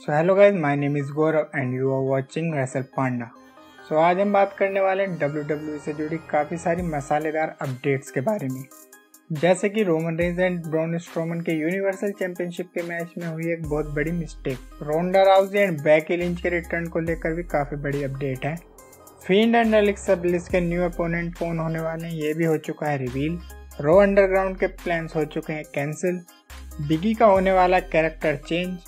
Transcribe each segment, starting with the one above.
So hello guys my name is Gaurav and you are watching wrestle panda so आज हम बात करने वाले हैं डब्ल्यू डब्ल्यू से जुड़ी काफ़ी सारी मसालेदार अपडेट्स के बारे में। जैसे कि Roman Reigns and Braun Strowman के यूनिवर्सल चैंपियनशिप के मैच में हुई एक बहुत बड़ी mistake Ronda Rousey and Becky Lynch के रिटर्न को लेकर भी काफ़ी बड़ी अपडेट है। फ़ील्ड एंड एलेक्सा ब्लिस के न्यू अपोनेंट कौन होने वाले हैं ये भी हो चुका है रिवील रो अंडरग्राउंड के प्लान्स हो चुके हैं कैंसिल बिगी का होने वाला character change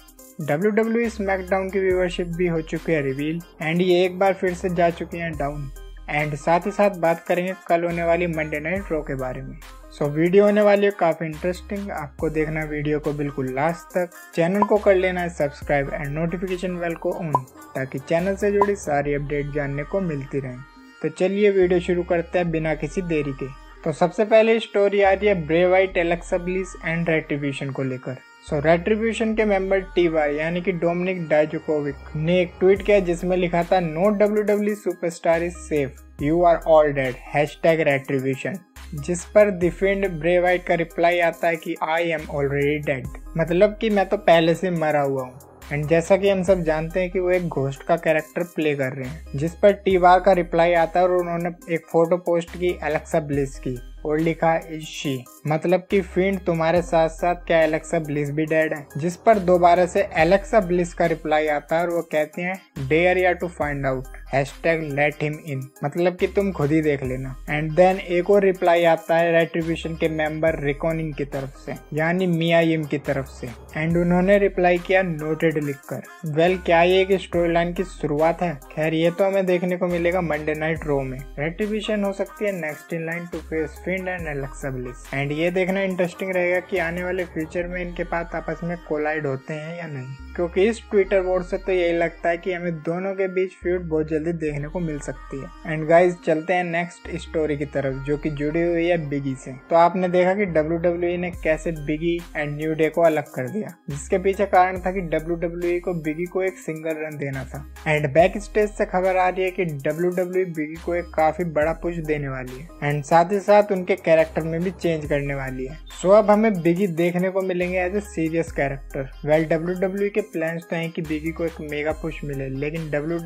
W W SmackDown की व्यूवरशिप भी हो चुकी है रिवील एंड ये एक बार फिर से जा चुकी हैं डाउन एंड साथ ही साथ बात करेंगे कल होने वाली मंडे नाइट रो के बारे में. सो so, वीडियो होने वाली है काफ़ी इंटरेस्टिंग आपको देखना वीडियो को बिल्कुल लास्ट तक. चैनल को कर लेना है सब्सक्राइब एंड नोटिफिकेशन बेल को ऑन ताकि चैनल से जुड़ी सारी अपडेट जानने को मिलती रहे. तो चलिए वीडियो शुरू करते हैं बिना किसी देरी के. तो सबसे पहले स्टोरी आ रही है ब्रे वाइट एलेक्साब्लिस एंड रेट्रीब्यूशन को लेकर. सो रेट्रीब्यूशन के मेंबर टी वाई यानी कि डोमिनिक डाइजोकोविक ने एक ट्वीट किया जिसमें लिखा था no W W superstar is safe you are all dead hashtag retribution जिस पर डिफेंड ब्रे वाइट का रिप्लाई आता है कि आई एम ऑलरेडी डेड मतलब कि मैं तो पहले से मरा हुआ हूँ। एंड जैसा कि हम सब जानते हैं कि वो एक घोस्ट का कैरेक्टर प्ले कर रहे हैं। जिस पर टी वार का रिप्लाई आता है और उन्होंने एक फ़ोटो पोस्ट की एलेक्सा ब्लिस की। और लिखा इज़ शी मतलब कि फिंड तुम्हारे साथ साथ क्या एलेक्सा ब्लिस भी डेड है। जिस पर दोबारा से एलेक्सा ब्लिस का रिप्लाई आता है और वो कहते हैं dare ya to find out hashtag let him in मतलब कि तुम खुद ही देख लेना। एंड देन एक और रिप्लाई आता है रेट्रीब्यूशन के मेंबर रिकॉनिंग की तरफ़ से यानी मिया यम की तरफ़ से। एंड उन्होंने रिप्लाई किया नोटेड लिखकर। वेल well, क्या ये एक स्टोरी लाइन की शुरुआत है? खैर ये तो हमें देखने को मिलेगा मंडे नाइट रो में। रेट्रीब्यूशन हो सकती है next in line to face Fiend and Alexa Bliss and ये देखना इंटरेस्टिंग रहेगा कि आने वाले फ्यूचर में इनके पास आपस में कोलाइड होते हैं या नहीं। क्योंकि इस ट्विटर बोर्ड से तो यही लगता है कि हमें दोनों के बीच फ्यूड बहुत जल्दी देखने को मिल सकती है। एंड गाइज़ चलते हैं नेक्स्ट स्टोरी की तरफ़ जो कि जुड़ी हुई है बिगी से। तो आपने देखा कि डब्ल्यू डब्ल्यू ने कैसे बिगी एंड न्यू डे को अलग कर दिया। जिसके पीछे कारण था कि डब्ल्यू डब्ल्यू को बिगी को एक सिंगल रन देना था। एंड बैक स्टेज से खबर आ रही है कि डब्ल्यू बिगी को एक काफ़ी बड़ा पुश देने वाली है। एंड साथ ही साथ उनके कैरेक्टर में भी चेंज करने वाली है। सो so, अब हमें बिगी देखने को मिलेंगे as a serious character well W के प्लान्स तो हैं कि बिगी को एक मेगा पुश मिले लेकिन डब्ल्यू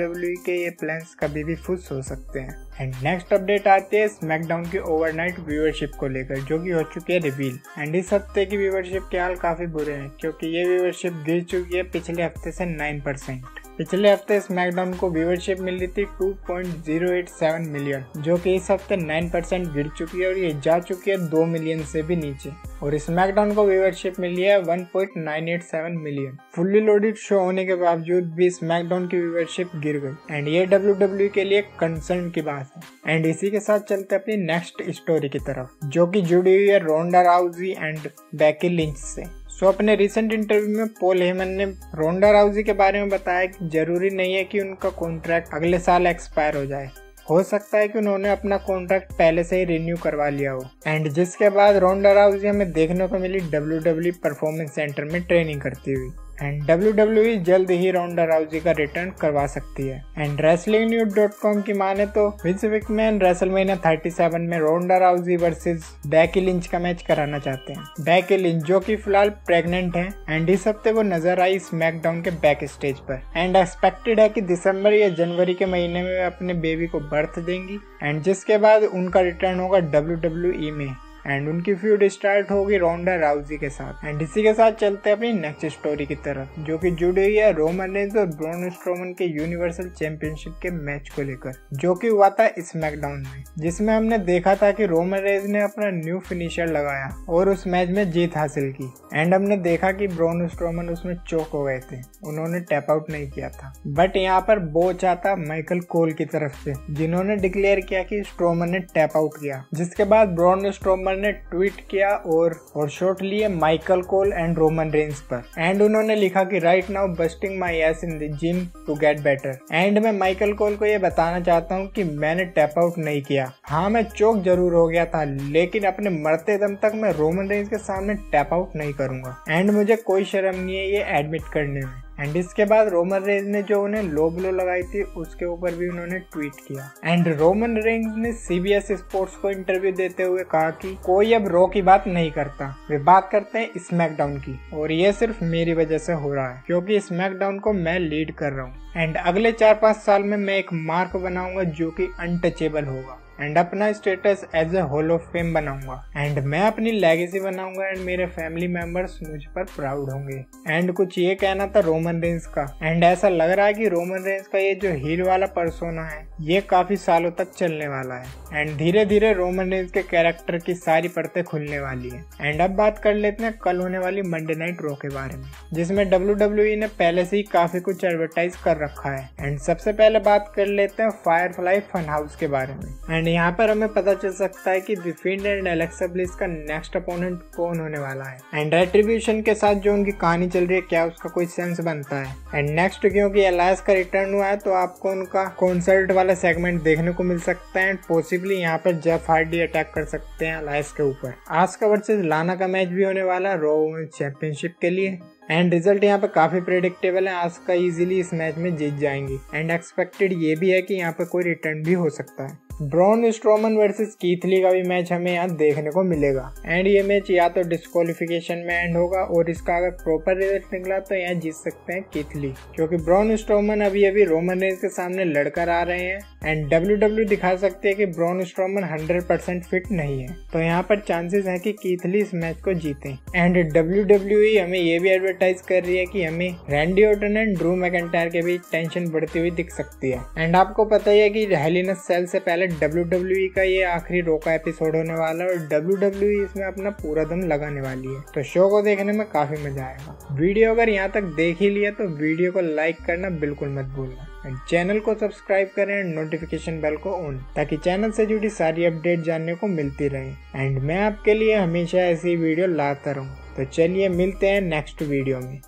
के ये प्लान्स कभी भी फुस हो सकते हैं। एंड नेक्स्ट अपडेट आती है स्मैकडाउन की ओवरनाइट व्यूअरशिप को लेकर, जो कि हो चुकी है रिवील एंड इस हफ़्ते की व्यूअरशिप के हाल काफ़ी बुरे हैं, क्योंकि ये व्यूअरशिप गिर चुकी है पिछले हफ़्ते से नाइन परसेंट पिछले हफ़्ते स्मैकडाउन को व्यूवरशिप मिल रही थी 2.087 मिलियन जो कि इस हफ़्ते 9 परसेंट गिर चुकी है और ये जा चुकी है 2 मिलियन से भी नीचे। और स्मैकडाउन को व्यूवरशिप मिली है 1.987 मिलियन फुल्ली लोडेड शो होने के बावजूद भी स्मैकडाउन की व्यूवरशिप गिर गई। एंड ये डब्ल्यू डब्ल्यू के लिए कंसर्न की बात है। एंड इसी के साथ चलते अपनी नेक्स्ट स्टोरी की तरफ़ जो कि जुड़ी हुई है रोंडा राउजी एंड बैकी लिंच से। सो so, अपने रिसेंट इंटरव्यू में पोल हेमन ने रोंडा राउजी के बारे में बताया कि ज़रूरी नहीं है कि उनका कॉन्ट्रैक्ट अगले साल एक्सपायर हो जाए। हो सकता है कि उन्होंने अपना कॉन्ट्रैक्ट पहले से ही रिन्यू करवा लिया हो। एंड जिसके बाद रोंडा राउजी हमें देखने को मिली डब्ल्यू परफॉर्मेंस सेंटर में ट्रेनिंग करती हुई। एंड डब्ल्यू डब्ल्यू जल्द ही राउंडा राउजी का रिटर्न करवा सकती है। And wrestling news dot com की माने तो विंस विकमैन रेसलमेनिया 37 में Ronda Rousey versus Becky Lynch का मैच कराना चाहते हैं। बैकी लिंच जो कि फ़िलहाल प्रेग्नेंट है एंड इस हफ़्ते वो नज़र आई स्मैकडाउन के बैक स्टेज पर। एंड एक्सपेक्टेड है कि दिसंबर या जनवरी के महीने में अपने बेबी को बर्थ देंगी। एंड जिसके बाद उनका रिटर्न होगा डब्ल्यू डब्ल्यू में। एंड उनकी फ्यूड स्टार्ट होगी रोंडा राउजी के साथ। एंड इसी के साथ चलते हैं अपनी नेक्स्ट स्टोरी की तरफ़, जो कि जुड़ी हुई है रोमन रेंज और ब्रोन स्ट्रोमन के यूनिवर्सल चैंपियनशिप के मैच को लेकर, जो कि हुआ था स्मैकडाउन में। जिसमें हमने देखा था कि रोमन रेंज ने अपना न्यू फिनिशर लगाया और उस मैच में जीत हासिल की। एंड हमने देखा कि ब्रोन स्ट्रोमन उसमें चौक हो गए थे। उन्होंने टैप आउट नहीं किया था। बट यहाँ पर बोच आता माइकल कोल की तरफ़ से, जिन्होंने डिक्लेयर किया कि स्ट्रोमन ने टैप आउट किया। जिसके बाद ब्रोन स्ट्रोमन ने ट्वीट किया और और शॉट लिए Michael Cole and Roman Reigns पर। एंड उन्होंने लिखा कि right now busting my ass in the gym to get better and मैं माइकल कोल को ये बताना चाहता हूँ कि मैंने टैप आउट नहीं किया। हाँ मैं चौक ज़रूर हो गया था, लेकिन अपने मरते दम तक मैं रोमन रेंज के सामने टैप आउट नहीं करूँगा। एंड मुझे कोई शर्म नहीं है ये एडमिट करने में। एंड इसके बाद रोमन रेंज ने जो उन्हें लो ब्लो लगाई थी, उसके ऊपर भी उन्होंने ट्वीट किया। एंड रोमन रेंज ने सीबीएस स्पोर्ट्स को इंटरव्यू देते हुए कहा कि कोई अब रो की बात नहीं करता। वे बात करते हैं स्मैकडाउन की। और ये सिर्फ़ मेरी वजह से हो रहा है, क्योंकि स्मैकडाउन को मैं लीड कर रहा हूँ। एंड अगले चार पाँच साल में मैं एक मार्क बनाऊँगा जो की अनटचेबल होगा। एंड अपना status as a hall of fame बनाऊँगा। एंड मैं अपनी लेगेसी बनाऊँगा एंड मेरे फैमिली मेंबर्स मुझ पर प्राउड होंगे। एंड कुछ ये कहना था रोमन रेंज का। एंड ऐसा लग रहा है कि रोमन रेंज का ये जो हील वाला परसोना है, ये काफ़ी सालों तक चलने वाला है। एंड धीरे धीरे रोमन रेंज के कैरेक्टर की सारी परतें खुलने वाली है। एंड अब बात कर लेते हैं कल होने वाली मंडे नाइट रो के बारे में, जिसमें डब्ल्यू डब्ल्यू ने पहले से ही काफ़ी कुछ एडवर्टाइज कर रखा है। एंड सबसे पहले बात कर लेते हैं फायर फ्लाई फन हाउस के बारे में। एंड एंड यहाँ पर हमें पता चल सकता है कि the Fiend and Alexa Bliss का नेक्स्ट अपोनेंट कौन होने वाला है? एंड रेट्रीब्यूशन के साथ जो उनकी कहानी चल रही है, क्या उसका कोई सेंस बनता है? एंड नेक्स्ट क्योंकि एलायस का रिटर्न हुआ है तो आपको उनका कॉन्सर्ट वाला सेगमेंट देखने को मिल सकता है एंड पॉसिबली यहाँ पर जेफ हार्डी अटैक कर सकते हैं एलायस के ऊपर। आज का वर्सेज लाना का मैच भी होने वाला है रो चैंपियनशिप के लिए। एंड रिज़ल्ट यहाँ पे काफ़ी प्रेडिक्टेबल है, आज का इजीली इस मैच में जीत जाएँगी। एंड एक्सपेक्टेड ये भी है कि यहाँ पे कोई रिटर्न भी हो सकता है। ब्रॉन स्ट्रोमन वर्सेस कीथली का भी मैच हमें यहाँ देखने को मिलेगा। एंड ये मैच या तो डिस्कालिफिकेशन में एंड होगा और इसका अगर प्रॉपर रिज़ल्ट निकला तो यहाँ जीत सकते हैं कीथली क्योंकि ब्रॉन स्ट्रोमन अभी अभी रोमन रेंज के सामने लड़कर आ रहे हैं। एंड डब्ल्यू डब्ल्यू दिखा सकते हैं कि Braun Strowman hundred percent fit नहीं है। तो यहाँ पर चांसेस है कि कीथली इस मैच को जीते। एंड डब्ल्यू डब्ल्यू हमें ये भी एडवर्टाइज कर रही है कि हमें Randy Orton and Drew McIntyre के बीच टेंशन बढ़ती हुई दिख सकती है। एंड आपको पता ही है कि हेलिनस सेल से पहले डब्ल्यू डब्ल्यू e का ये आखिरी रो का एपिसोड होने वाला है और डब्ल्यू e इसमें अपना पूरा दम लगाने वाली है। तो शो को देखने में काफ़ी मज़ा आएगा। वीडियो अगर यहाँ तक देख ही लिया तो वीडियो को लाइक करना बिल्कुल मत भूलना। चैनल को सब्सक्राइब करें एंड नोटिफिकेशन बेल को ऑन ताकि चैनल से जुड़ी सारी अपडेट जानने को मिलती रहे। एंड मैं आपके लिए हमेशा ऐसी वीडियो लाता रहूँ। तो चलिए मिलते हैं नेक्स्ट वीडियो में।